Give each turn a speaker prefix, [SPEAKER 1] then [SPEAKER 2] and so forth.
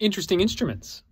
[SPEAKER 1] interesting instruments.